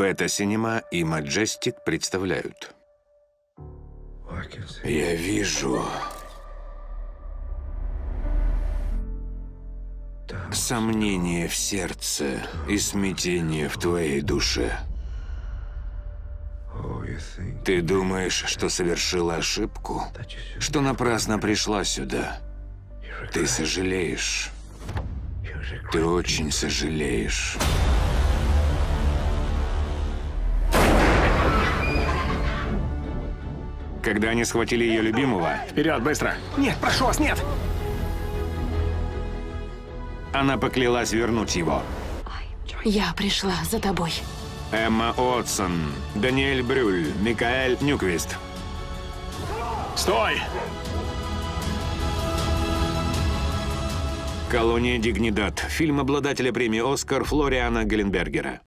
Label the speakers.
Speaker 1: Бета Синема и Маджестик представляют. Я вижу сомнение в сердце и смятение в твоей душе. Ты думаешь, что совершила ошибку? Что напрасно пришла сюда? Ты сожалеешь. Ты очень сожалеешь. Когда они схватили ее любимого,
Speaker 2: Вперед, быстро! Нет, прошу вас, нет!
Speaker 1: она поклялась вернуть его.
Speaker 3: Я пришла за тобой.
Speaker 1: Эмма Уотсон, Даниэль Брюль, Микаэль Нюквист.
Speaker 2: Стой!
Speaker 1: Колония Дигнидад. Фильм обладателя премии «Оскар» Флориана Галенбергера.